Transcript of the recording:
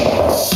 you.